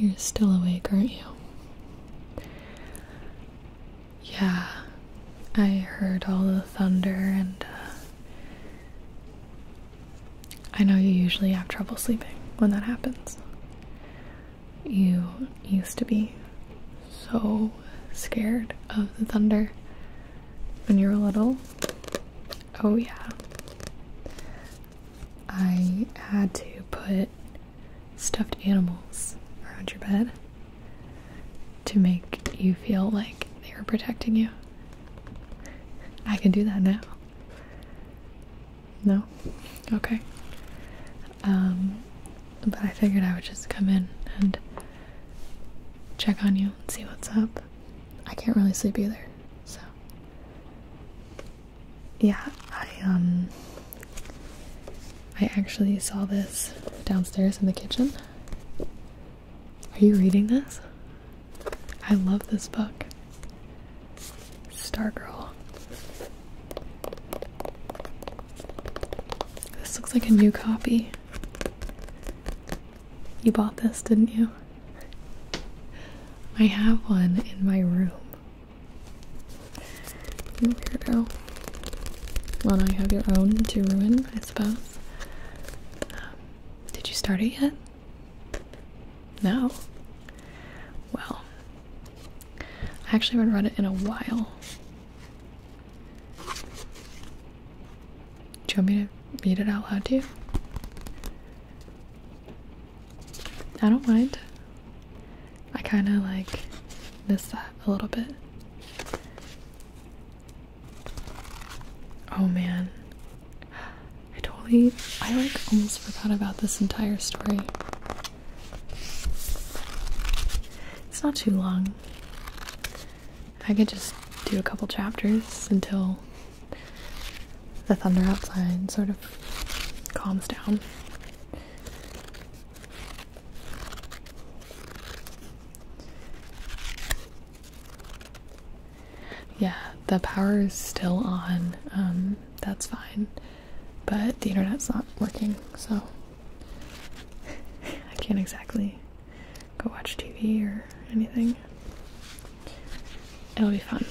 You're still awake, aren't you? Yeah, I heard all the thunder, and uh, I know you usually have trouble sleeping when that happens. You used to be so scared of the thunder when you were little. Oh, yeah. I had to put stuffed animals around your bed to make you feel like they were protecting you. I can do that now. No? Okay. Um, but I figured I would just come in and check on you and see what's up. I can't really sleep either, so. Yeah, I, um. I actually saw this downstairs in the kitchen. Are you reading this? I love this book. Stargirl. This looks like a new copy. You bought this, didn't you? I have one in my room. You weirdo. Well, now you have your own to ruin, I suppose. Um, did you start it yet? No. Well, I actually haven't read it in a while. Do you want me to read it out loud to you? I don't mind. I kind of like miss that a little bit. Oh man. I totally, I like almost forgot about this entire story. It's not too long. I could just do a couple chapters until the thunder outside sort of calms down. Yeah, the power is still on. Um, that's fine. But the internet's not working, so I can't exactly go watch TV or anything. It'll be fun.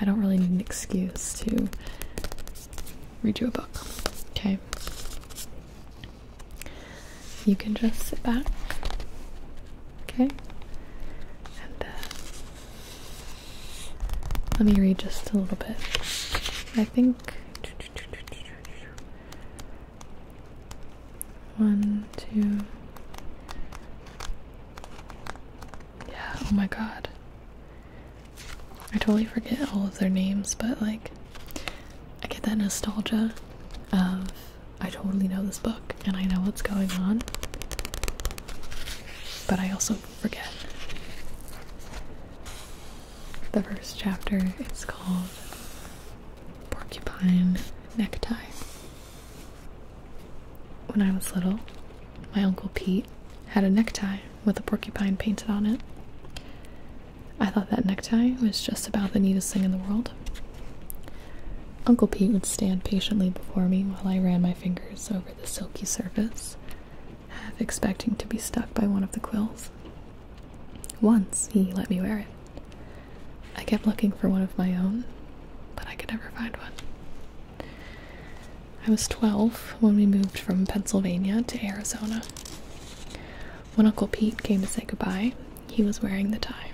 I don't really need an excuse to read you a book. Okay? You can just sit back. Okay? And uh, let me read just a little bit. I think. One, two. Yeah, oh my god. I totally forget all of their names, but like, I get that nostalgia of I totally know this book and I know what's going on, but I also forget. The first chapter is called Porcupine Necktie. When I was little, my Uncle Pete had a necktie with a porcupine painted on it. I thought that necktie was just about the neatest thing in the world. Uncle Pete would stand patiently before me while I ran my fingers over the silky surface, half expecting to be stuck by one of the quills. Once he let me wear it. I kept looking for one of my own, but I could never find one. I was 12 when we moved from Pennsylvania to Arizona. When Uncle Pete came to say goodbye, he was wearing the tie.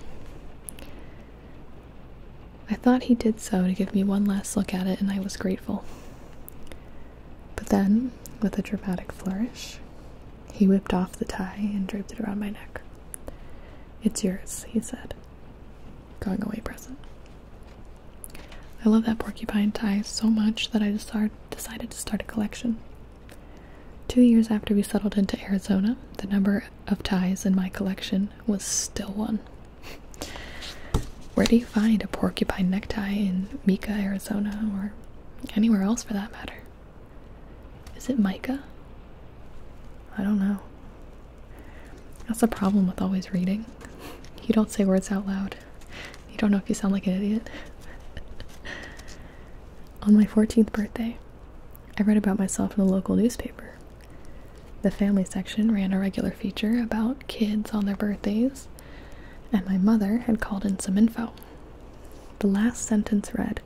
I thought he did so to give me one last look at it, and I was grateful. But then, with a dramatic flourish, he whipped off the tie and draped it around my neck. It's yours, he said. Going away present. I love that porcupine tie so much that I decided to start a collection. Two years after we settled into Arizona, the number of ties in my collection was still one. Where do you find a porcupine necktie in Mika, Arizona, or anywhere else for that matter? Is it mica? I don't know. That's the problem with always reading. You don't say words out loud. You don't know if you sound like an idiot. On my 14th birthday, I read about myself in the local newspaper. The family section ran a regular feature about kids on their birthdays, and my mother had called in some info. The last sentence read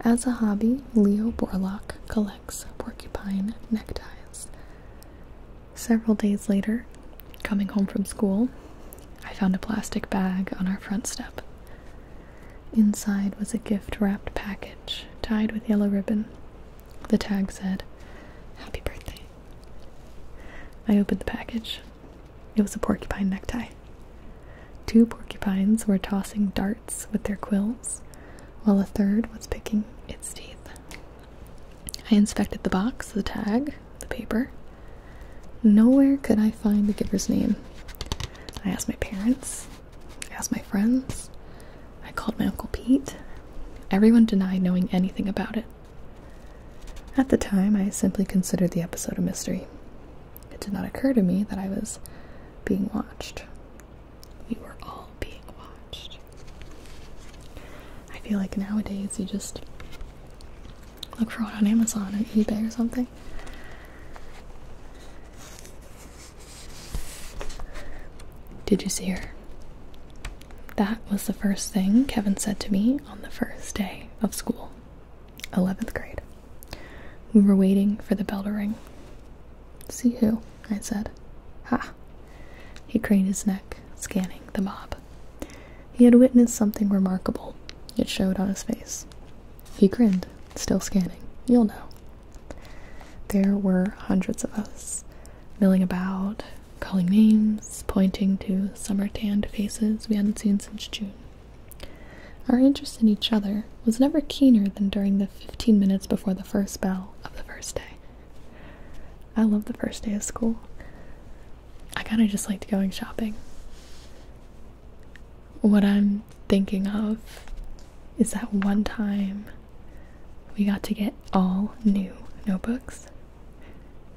As a hobby, Leo Borlock collects porcupine neckties. Several days later, coming home from school, I found a plastic bag on our front step. Inside was a gift wrapped package tied with yellow ribbon. The tag said, Happy birthday. I opened the package. It was a porcupine necktie. Two porcupines were tossing darts with their quills, while a third was picking its teeth. I inspected the box, the tag, the paper. Nowhere could I find the giver's name. I asked my parents, I asked my friends, I called my Uncle Pete. Everyone denied knowing anything about it. At the time, I simply considered the episode a mystery. It did not occur to me that I was being watched. We were all being watched. I feel like nowadays you just look for one on Amazon or eBay or something. Did you see her? That was the first thing Kevin said to me on the first day of school, 11th grade. We were waiting for the bell to ring. See who? I said. Ha! He craned his neck, scanning the mob. He had witnessed something remarkable. It showed on his face. He grinned, still scanning. You'll know. There were hundreds of us, milling about, calling names, pointing to summer tanned faces we hadn't seen since June. Our interest in each other was never keener than during the fifteen minutes before the first bell of the first day. I love the first day of school. I kind of just liked going shopping. What I'm thinking of is that one time we got to get all new notebooks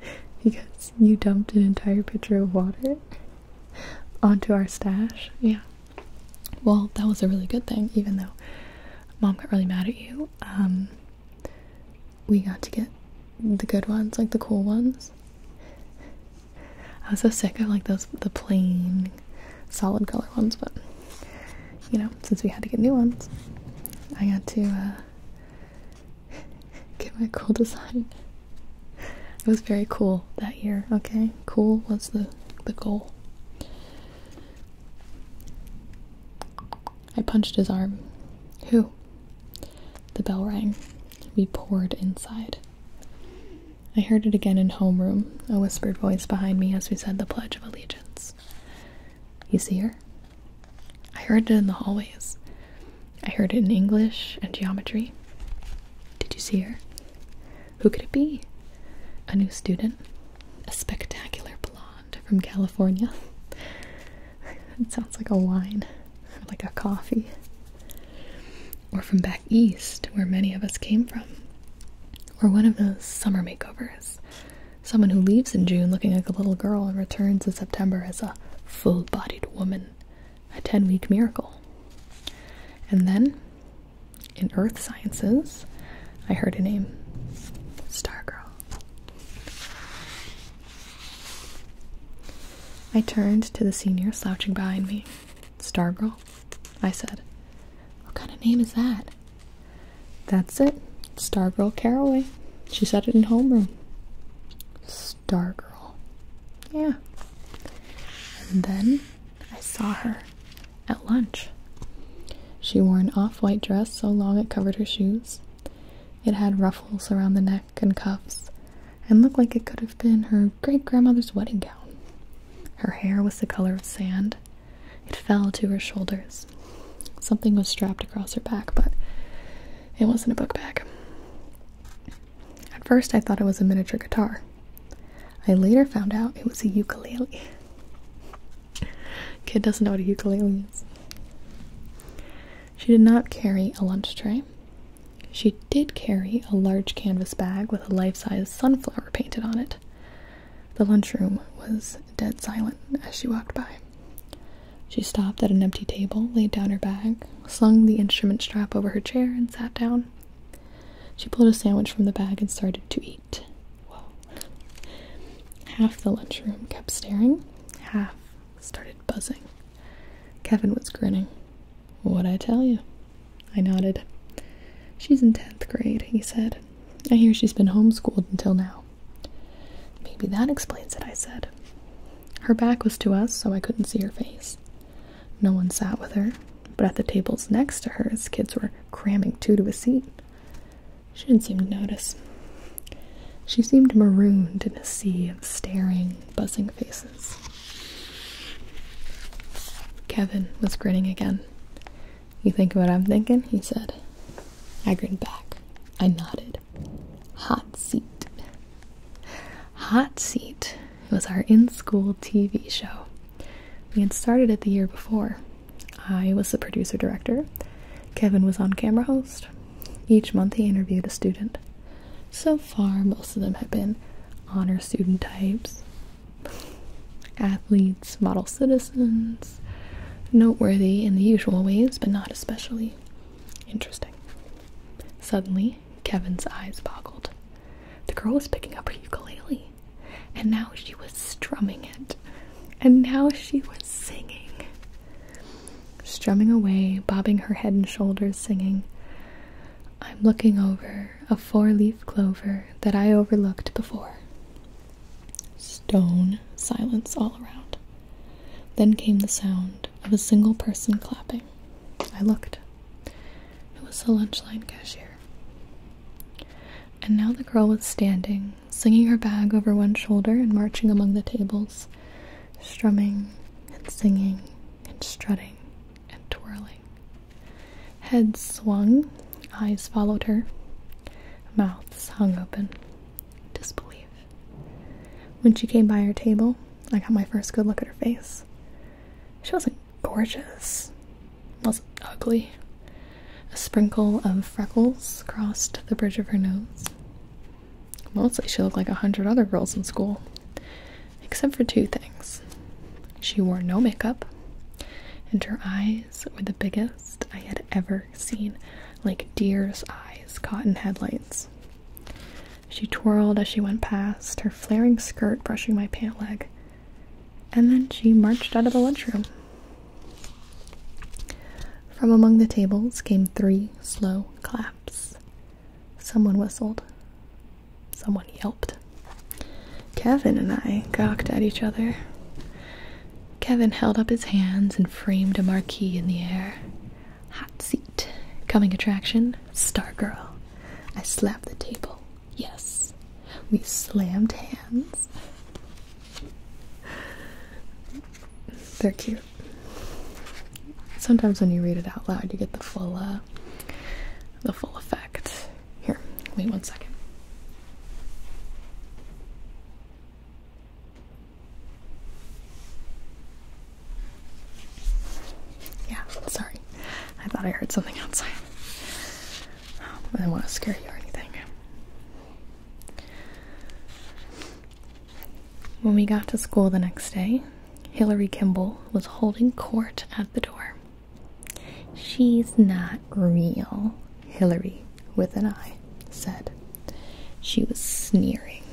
because you dumped an entire pitcher of water onto our stash. Yeah. Well, that was a really good thing, even though mom got really mad at you. Um, we got to get the good ones, like the cool ones. I was so sick of like those the plain solid color ones, but you know, since we had to get new ones, I got to uh, get my cool design. It was very cool that year, okay? Cool was the, the goal. I punched his arm. Who? The bell rang. We poured inside. I heard it again in homeroom, a whispered voice behind me as we said the Pledge of Allegiance. You see her? I heard it in the hallways. I heard it in English and geometry. Did you see her? Who could it be? A new student? A spectacular blonde from California? it sounds like a wine, or like a coffee. Or from back east, where many of us came from. Or one of those summer makeovers. Someone who leaves in June looking like a little girl and returns in September as a full bodied woman. A 10 week miracle. And then, in earth sciences, I heard a name Stargirl. I turned to the senior slouching behind me. Stargirl? I said. What kind of name is that? That's it. Stargirl Caraway. She said it in homeroom. Stargirl. Yeah. And then I saw her at lunch. She wore an off white dress so long it covered her shoes. It had ruffles around the neck and cuffs, and looked like it could have been her great grandmother's wedding gown. Her hair was the color of sand. It fell to her shoulders. Something was strapped across her back, but it wasn't a book bag. At first, I thought it was a miniature guitar. I later found out it was a ukulele. Kid doesn't know what a ukulele is. She did not carry a lunch tray. She did carry a large canvas bag with a life size sunflower painted on it. The lunchroom was dead silent as she walked by. She stopped at an empty table, laid down her bag, slung the instrument strap over her chair, and sat down. She pulled a sandwich from the bag and started to eat. Whoa. Half the lunchroom kept staring, half started buzzing. Kevin was grinning. What'd I tell you? I nodded. She's in 10th grade, he said. I hear she's been homeschooled until now. Maybe that explains it, I said. Her back was to us, so I couldn't see her face. No one sat with her, but at the tables next to her, kids were cramming two to a seat. She didn't seem to notice. She seemed marooned in a sea of staring, buzzing faces. Kevin was grinning again. You think what I'm thinking? he said. I grinned back. I nodded. Hot Seat. Hot Seat was our in school TV show. We had started it the year before. I was the producer director. Kevin was on camera host. Each month he interviewed a student. So far, most of them have been honor student types, athletes, model citizens, noteworthy in the usual ways, but not especially interesting. Suddenly, Kevin's eyes boggled. The girl was picking up her ukulele, and now she was strumming it, and now she was singing. Strumming away, bobbing her head and shoulders, singing, I'm looking over a four leaf clover that I overlooked before. Stone silence all around. Then came the sound of a single person clapping. I looked. It was the lunch line cashier. And now the girl was standing, slinging her bag over one shoulder and marching among the tables, strumming and singing and strutting and twirling. Heads swung, eyes followed her, mouths hung open. Disbelief. When she came by our table, I got my first good look at her face. She wasn't gorgeous, wasn't ugly. A sprinkle of freckles crossed the bridge of her nose. Mostly, she looked like a hundred other girls in school, except for two things. She wore no makeup, and her eyes were the biggest I had ever seen, like deer's eyes caught in headlights. She twirled as she went past, her flaring skirt brushing my pant leg, and then she marched out of the lunchroom. From among the tables came three slow claps. Someone whistled. Someone yelped. Kevin and I gawked at each other. Kevin held up his hands and framed a marquee in the air. Hot seat. Coming attraction, Stargirl. I slapped the table. Yes. We slammed hands. They're cute. Sometimes when you read it out loud, you get the full, uh, the full effect. Here, wait one second. Yeah, sorry. I thought I heard something outside. I didn't want to scare you or anything. When we got to school the next day, Hillari Kimble was holding court at the door. She's not real, Hillari, with an i, said. She was sneering.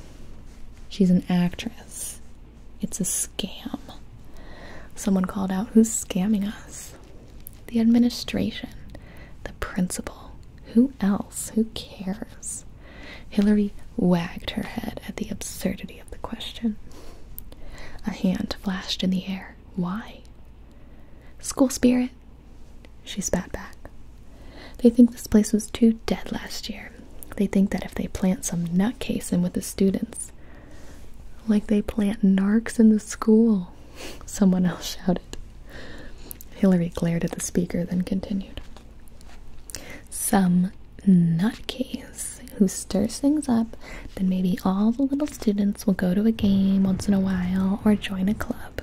She's an actress. It's a scam. Someone called out, Who's scamming us? The administration, the principal. Who else? Who cares? Hillari wagged her head at the absurdity of the question. A hand flashed in the air. Why? School spirit, she spat back. They think this place was too dead last year. They think that if they plant some nutcase in with the students, like they plant narcs in the school, someone else shouted. Hillari glared at the speaker, then continued. Some nutcase who stirs things up, then maybe all the little students will go to a game once in a while or join a club.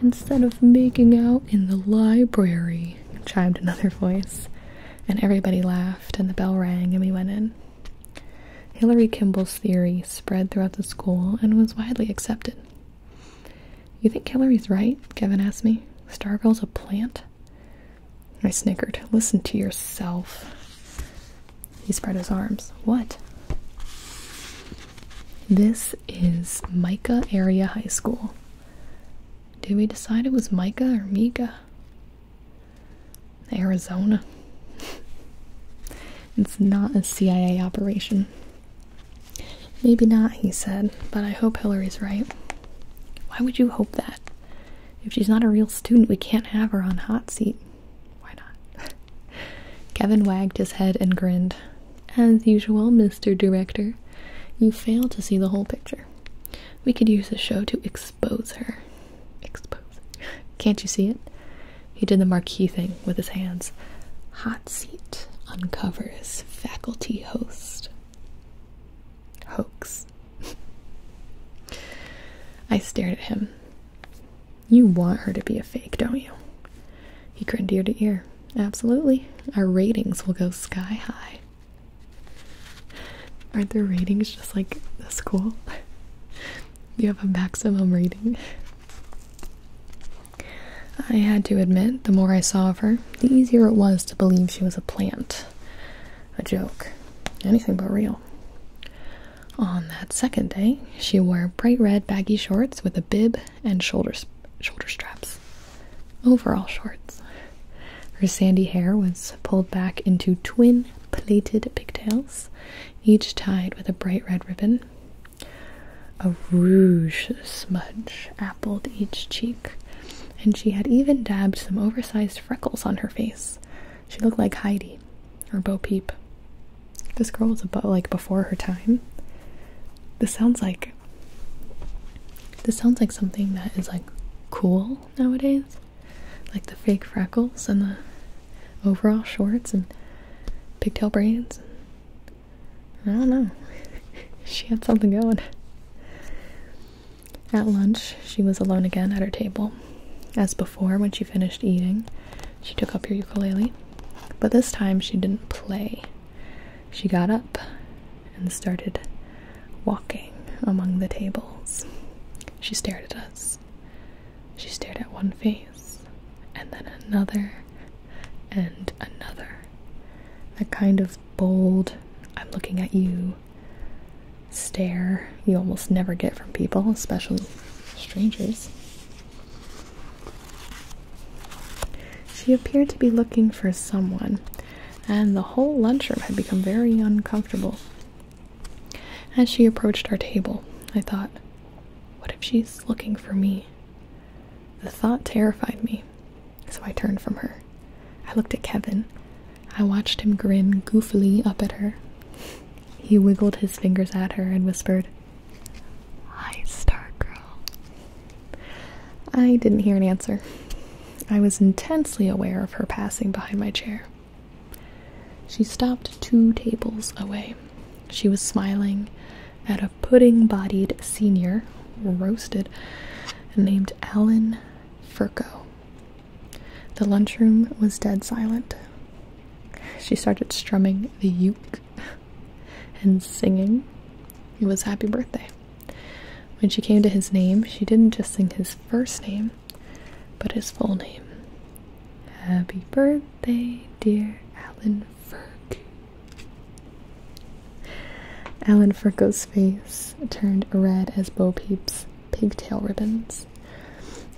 Instead of making out in the library, chimed another voice, and everybody laughed, and the bell rang, and we went in. Hillari Kimble's theory spread throughout the school and was widely accepted. You think Hillari's right? Kevin asked me. Stargirl's a plant? I snickered. Listen to yourself. He spread his arms. What? This is Micah Area High School. Did we decide it was Micah or Mika? Arizona. it's not a CIA operation. Maybe not, he said, but I hope Hillari's right. Why would you hope that? If she's not a real student, we can't have her on hot seat. Why not? Kevin wagged his head and grinned. As usual, Mr. Director, you fail to see the whole picture. We could use the show to expose her. Expose. Can't you see it? He did the marquee thing with his hands. Hot seat uncovers faculty host. Hoax. I stared at him. You want her to be a fake, don't you? He grinned ear to ear. Absolutely. Our ratings will go sky high. Aren't their ratings just like the school? you have a maximum rating. I had to admit, the more I saw of her, the easier it was to believe she was a plant. A joke. Anything but real. On that second day, she wore bright red baggy shorts with a bib and shoulder, shoulder straps. Overall shorts. Her sandy hair was pulled back into twin plaited pigtails, each tied with a bright red ribbon. A rouge smudge appled each cheek, and she had even dabbed some oversized freckles on her face. She looked like Heidi or Bo Peep. This girl was about like before her time. This sounds like this sounds like something that is like cool nowadays. Like the fake freckles and the overall shorts and pigtail braids. I don't know. she had something going. At lunch, she was alone again at her table. As before, when she finished eating, she took up her ukulele, but this time she didn't play. She got up and started walking among the tables. She stared at us. She stared at one face, and then another, and another. A kind of bold, I'm looking at you stare you almost never get from people, especially strangers. She appeared to be looking for someone, and the whole lunchroom had become very uncomfortable. As she approached our table, I thought, what if she's looking for me? The thought terrified me, so I turned from her. I looked at Kevin. I watched him grin goofily up at her. He wiggled his fingers at her and whispered, Hi, Star Girl. I didn't hear an answer. I was intensely aware of her passing behind my chair. She stopped two tables away. She was smiling at a pudding bodied senior, roasted, named Alan Ferko. The lunchroom was dead silent. She started strumming the uke and singing. It was happy birthday. When she came to his name, she didn't just sing his first name, but his full name. Happy birthday, dear Alan Ferko. Alan Ferko's face turned red as Bo Peep's pigtail ribbons.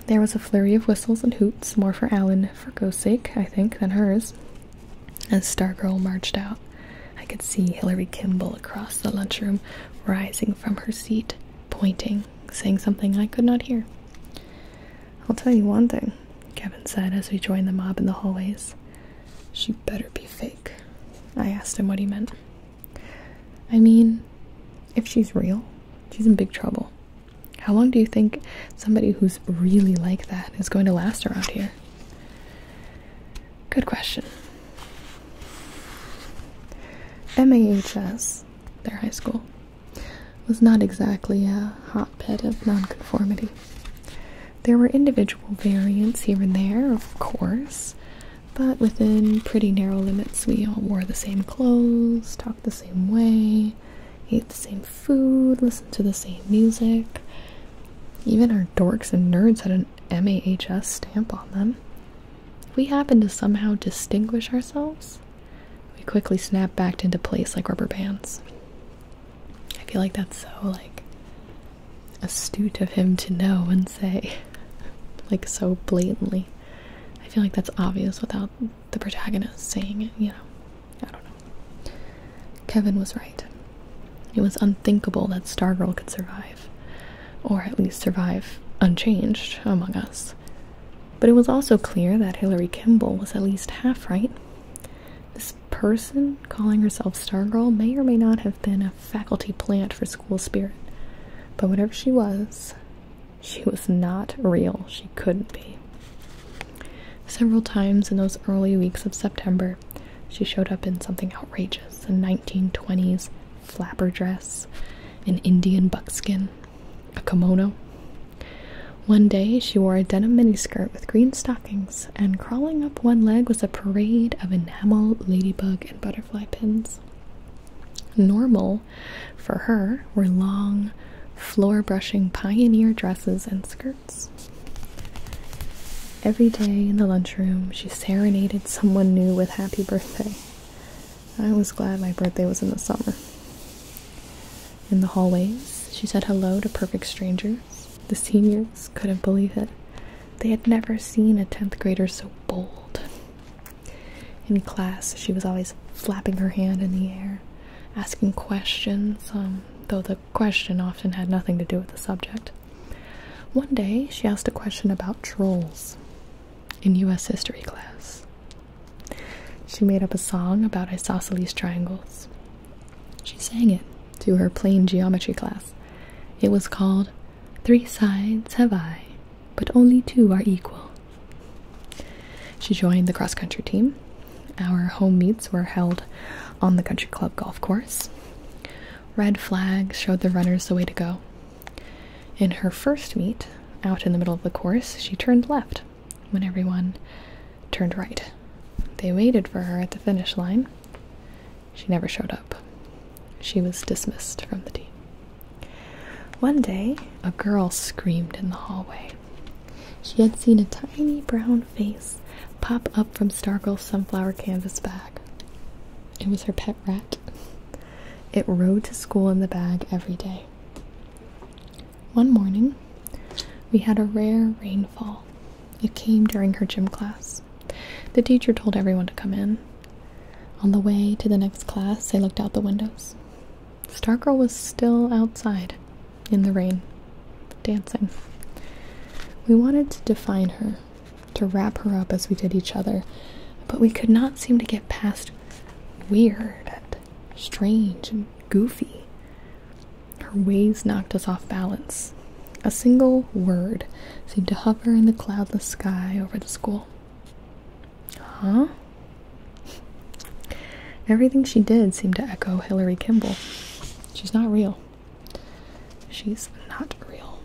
There was a flurry of whistles and hoots, more for Alan Ferko's sake, I think, than hers. As Stargirl marched out, I could see Hillari Kimble across the lunchroom, rising from her seat, pointing, saying something I could not hear. I'll tell you one thing, Kevin said as we joined the mob in the hallways. She better be fake. I asked him what he meant. I mean, if she's real, she's in big trouble. How long do you think somebody who's really like that is going to last around here? Good question. MAHS, their high school, was not exactly a hotbed of nonconformity. There were individual variants here and there, of course, but within pretty narrow limits, we all wore the same clothes, talked the same way, ate the same food, listened to the same music. Even our dorks and nerds had an MAHS stamp on them. If we happened to somehow distinguish ourselves, we quickly snapped back into place like rubber bands. I feel like that's so, like, astute of him to know and say, like so blatantly. I feel like that's obvious without the protagonist saying it, you know. I don't know. Kevin was right. It was unthinkable that Stargirl could survive, or at least survive unchanged among us. But it was also clear that Hillari Kimble was at least half right. This person calling herself Stargirl may or may not have been a faculty plant for school spirit, but whatever she was, she was not real. She couldn't be. Several times in those early weeks of September, she showed up in something outrageous a 1920s flapper dress, an Indian buckskin, a kimono. One day she wore a denim miniskirt with green stockings, and crawling up one leg was a parade of enamel, ladybug, and butterfly pins. Normal for her were long, floor brushing pioneer dresses and skirts. Every day in the lunchroom, she serenaded someone new with happy birthday. I was glad my birthday was in the summer. In the hallways, she said hello to perfect strangers. The seniors couldn't believe it. They had never seen a 10th grader so bold. In class, she was always flapping her hand in the air, asking questions, um, though the question often had nothing to do with the subject. One day, she asked a question about trolls in U.S. history class. She made up a song about isosceles triangles. She sang it to her plane geometry class. It was called Three Sides Have I, but Only Two Are Equal. She joined the cross country team. Our home meets were held on the country club golf course. Red flags showed the runners the way to go. In her first meet, out in the middle of the course, she turned left when everyone turned right. They waited for her at the finish line. She never showed up. She was dismissed from the team. One day, a girl screamed in the hallway. She had seen a tiny brown face pop up from Stargirl's sunflower canvas bag. It was her pet rat. It rode to school in the bag every day. One morning, we had a rare rainfall. It came during her gym class. The teacher told everyone to come in. On the way to the next class, they looked out the windows. Stargirl was still outside in the rain, dancing. We wanted to define her, to wrap her up as we did each other, but we could not seem to get past weird strange and goofy. Her ways knocked us off balance. A single word seemed to hover in the cloudless sky over the school. Huh? Everything she did seemed to echo Hillari Kimble. She's not real. She's not real.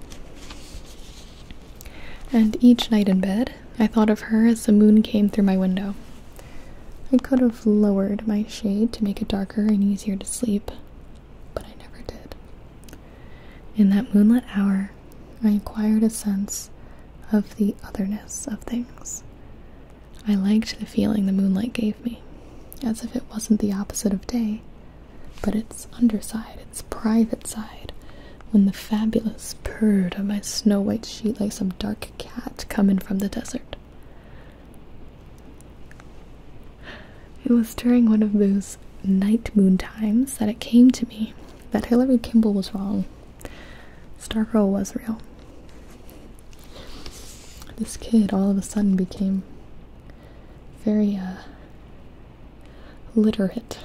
And each night in bed, I thought of her as the moon came through my window. I could have lowered my shade to make it darker and easier to sleep, but I never did. In that moonlit hour, I acquired a sense of the otherness of things. I liked the feeling the moonlight gave me, as if it wasn't the opposite of day, but its underside, its private side, when the fabulous purred on my snow white sheet like some dark cat coming from the desert. It was during one of those night moon times that it came to me that Hillari Kimble was wrong. Stargirl was real. This kid all of a sudden became very, uh, literate,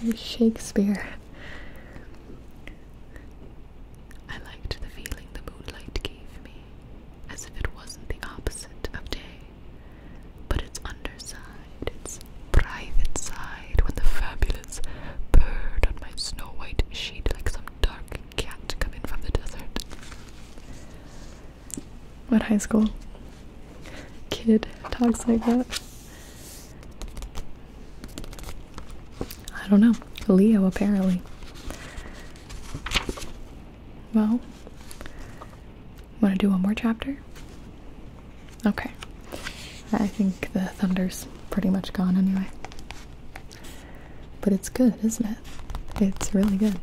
very Shakespeare. I liked the feeling the moonlight gave me, as if it wasn't the opposite of day, but its underside, its private side, when the fabulous purred on my snow white sheet like some dark cat coming from the desert. What high school kid talks like that? I don't know. Leo, apparently. Well, want to do one more chapter? Okay. I think the thunder's pretty much gone anyway. But it's good, isn't it? It's really good.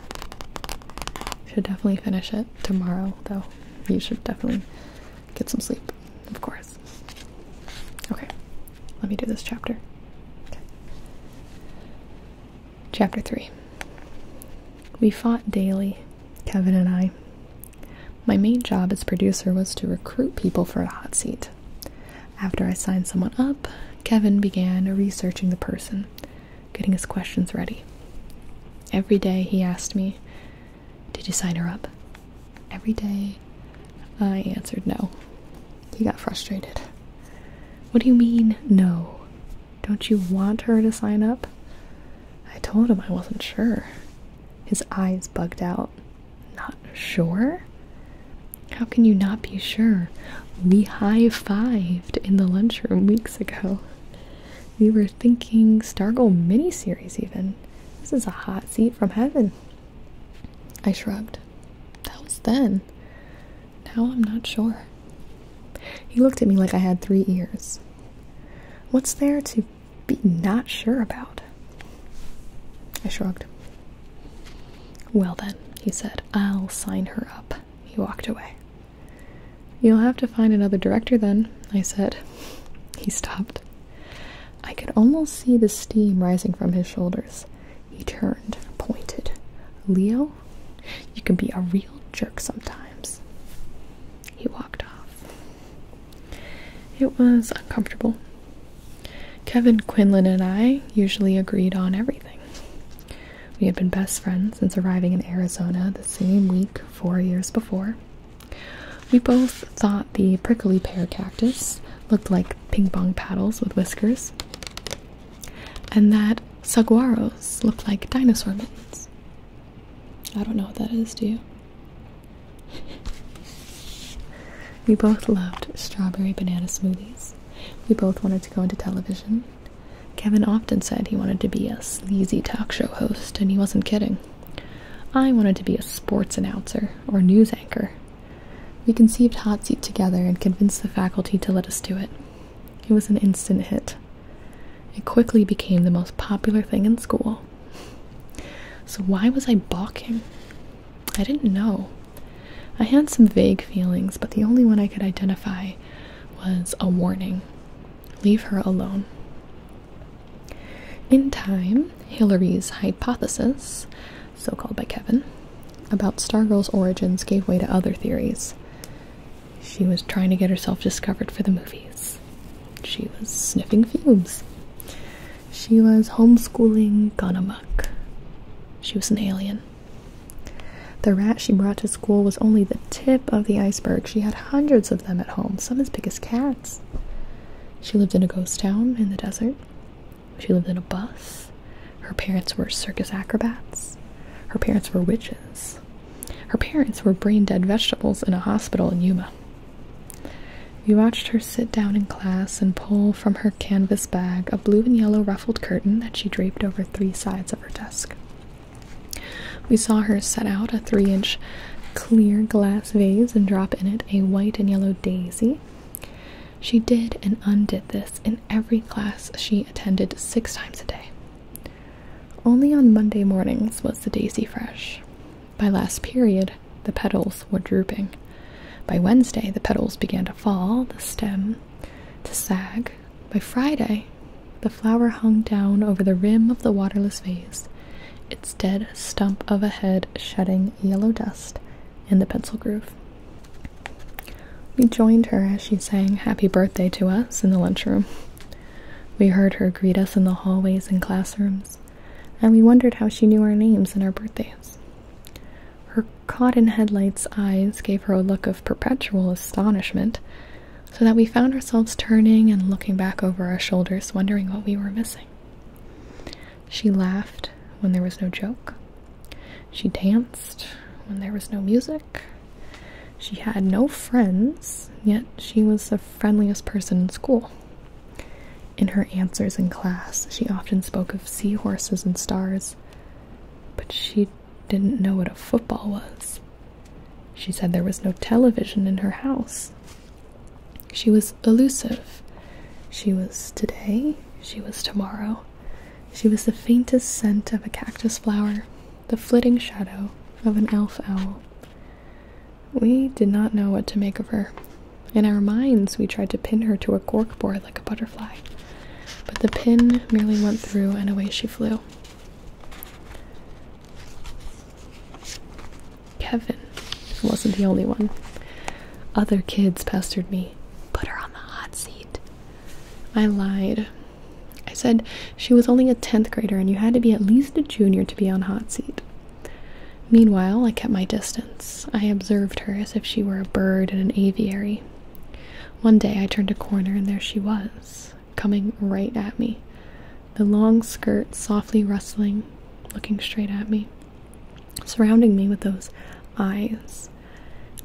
should definitely finish it tomorrow, though. You should definitely get some sleep, of course. Okay, let me do this chapter. Chapter 3 We fought daily, Kevin and I. My main job as producer was to recruit people for a hot seat. After I signed someone up, Kevin began researching the person, getting his questions ready. Every day he asked me, Did you sign her up? Every day I answered no. He got frustrated. What do you mean, no? Don't you want her to sign up? I told him I wasn't sure. His eyes bugged out. Not sure? How can you not be sure? We high fived in the lunchroom weeks ago. We were thinking Stargirl miniseries, even. This is a hot seat from heaven. I shrugged. That was then. Now I'm not sure. He looked at me like I had three ears. What's there to be not sure about? I shrugged. Well, then, he said, I'll sign her up. He walked away. You'll have to find another director then, I said. He stopped. I could almost see the steam rising from his shoulders. He turned, pointed. Leo, you can be a real jerk sometimes. He walked. It was uncomfortable. Kevin Quinlan and I usually agreed on everything. We had been best friends since arriving in Arizona the same week four years before. We both thought the prickly pear cactus looked like ping pong paddles with whiskers, and that saguaros looked like dinosaur mittens. I don't know what that is, do you? we both loved strawberry banana smoothies. We both wanted to go into television. Kevin often said he wanted to be a sleazy talk show host, and he wasn't kidding. I wanted to be a sports announcer or news anchor. We conceived Hot Seat together and convinced the faculty to let us do it. It was an instant hit. It quickly became the most popular thing in school. So, why was I balking? I didn't know. I had some vague feelings, but the only one I could identify was a warning leave her alone. In time, Hillari's hypothesis, so called by Kevin, about Stargirl's origins gave way to other theories. She was trying to get herself discovered for the movies. She was sniffing fumes. She was homeschooling Gunamuck. She was an alien. The rat she brought to school was only the tip of the iceberg. She had hundreds of them at home, some as big as cats. She lived in a ghost town in the desert. She lived in a bus. Her parents were circus acrobats. Her parents were witches. Her parents were brain dead vegetables in a hospital in Yuma. We watched her sit down in class and pull from her canvas bag a blue and yellow ruffled curtain that she draped over three sides of her desk. We saw her set out a three inch clear glass vase and drop in it a white and yellow daisy she did and undid this in every class she attended six times a day. Only on Monday mornings was the daisy fresh. By last period, the petals were drooping. By Wednesday, the petals began to fall, the stem to sag. By Friday, the flower hung down over the rim of the waterless vase, its dead stump of a head shedding yellow dust in the pencil groove. We joined her as she sang happy birthday to us in the lunchroom. We heard her greet us in the hallways and classrooms, and we wondered how she knew our names and our birthdays. Her in headlights eyes gave her a look of perpetual astonishment, so that we found ourselves turning and looking back over our shoulders, wondering what we were missing. She laughed when there was no joke. She danced when there was no music. She had no friends, yet she was the friendliest person in school. In her answers in class, she often spoke of seahorses and stars, but she didn't know what a football was. She said there was no television in her house. She was elusive. She was today, she was tomorrow. She was the faintest scent of a cactus flower, the flitting shadow of an elf owl. We did not know what to make of her. In our minds, we tried to pin her to a corkboard like a butterfly, but the pin merely went through and away she flew. Kevin wasn't the only one. Other kids pestered me. Put her on the hot seat. I lied. Said she was only a 10th grader and you had to be at least a junior to be on hot seat. Meanwhile, I kept my distance. I observed her as if she were a bird in an aviary. One day I turned a corner and there she was, coming right at me, the long skirt softly rustling, looking straight at me, surrounding me with those eyes.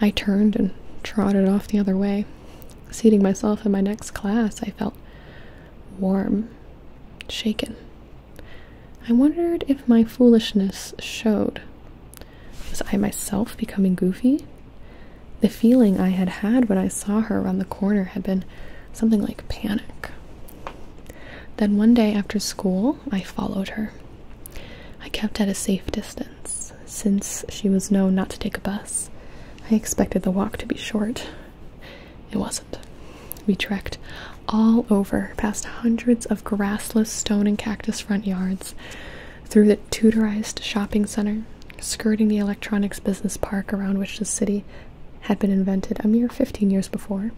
I turned and trotted off the other way. Seating myself in my next class, I felt warm, shaken. I wondered if my foolishness showed. Was I myself becoming goofy? The feeling I had had when I saw her around the corner had been something like panic. Then one day after school, I followed her. I kept at a safe distance, since she was known not to take a bus. I expected the walk to be short. It wasn't. We trekked all over, past hundreds of grassless stone and cactus front yards, through the Tudorized shopping center, skirting the electronics business park around which the city had been invented a mere 15 years before.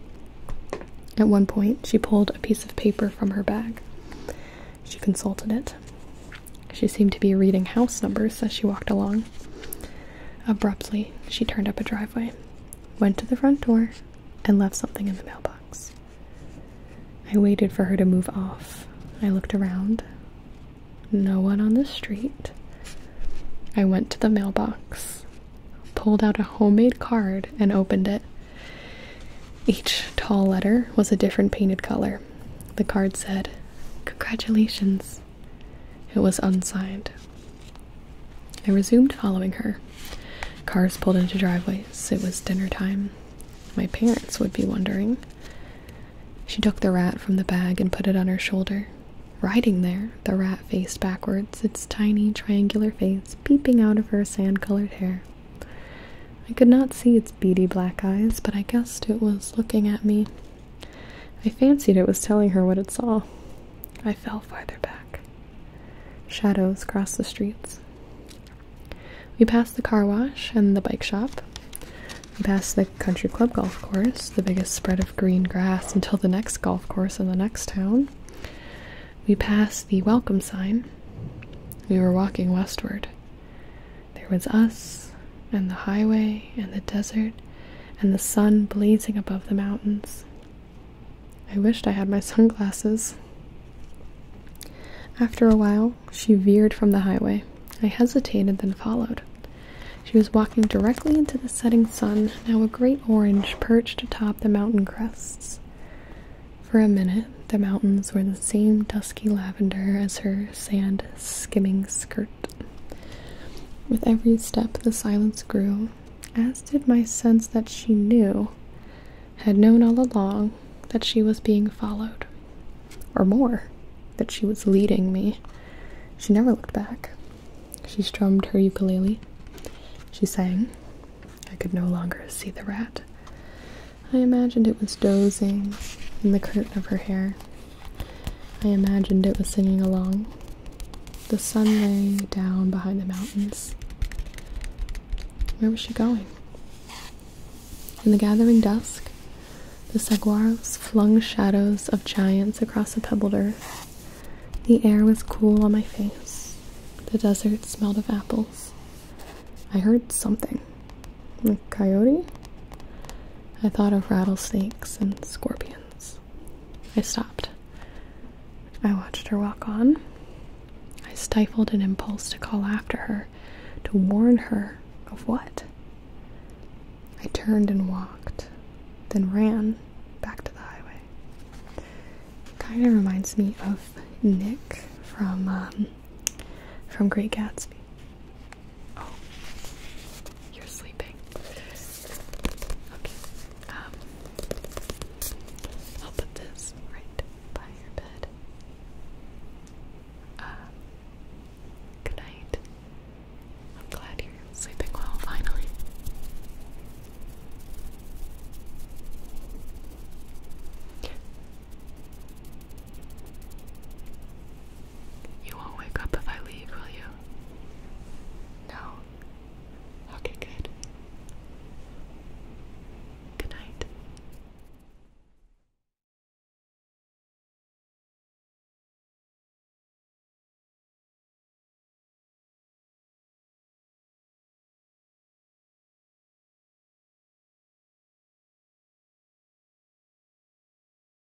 At one point, she pulled a piece of paper from her bag. She consulted it. She seemed to be reading house numbers as she walked along. Abruptly, she turned up a driveway, went to the front door, and left something in the mailbox. I waited for her to move off. I looked around. No one on the street. I went to the mailbox, pulled out a homemade card, and opened it. Each tall letter was a different painted color. The card said, Congratulations. It was unsigned. I resumed following her. Cars pulled into driveways. It was dinner time. My parents would be wondering. She took the rat from the bag and put it on her shoulder. Riding there, the rat faced backwards, its tiny triangular face peeping out of her sand colored hair. I could not see its beady black eyes, but I guessed it was looking at me. I fancied it was telling her what it saw. I fell farther back. Shadows crossed the streets. We passed the car wash and the bike shop. Passed the country club golf course, the biggest spread of green grass until the next golf course in the next town. We passed the welcome sign. We were walking westward. There was us, and the highway, and the desert, and the sun blazing above the mountains. I wished I had my sunglasses. After a while, she veered from the highway. I hesitated, then followed. She was walking directly into the setting sun, now a great orange perched atop the mountain crests. For a minute, the mountains were the same dusky lavender as her sand skimming skirt. With every step, the silence grew, as did my sense that she knew, had known all along, that she was being followed. Or more, that she was leading me. She never looked back. She strummed her ukulele. She sang. I could no longer see the rat. I imagined it was dozing in the curtain of her hair. I imagined it was singing along. The sun lay down behind the mountains. Where was she going? In the gathering dusk, the saguaros flung shadows of giants across the pebbled earth. The air was cool on my face. The desert smelled of apples. I heard something. A coyote? I thought of rattlesnakes and scorpions. I stopped. I watched her walk on. I stifled an impulse to call after her, to warn her of what? I turned and walked, then ran back to the highway. Kind of reminds me of Nick from um, from Great Gatsby.